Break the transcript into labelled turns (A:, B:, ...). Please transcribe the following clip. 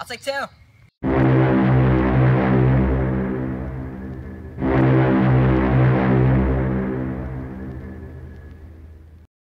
A: I'll take two.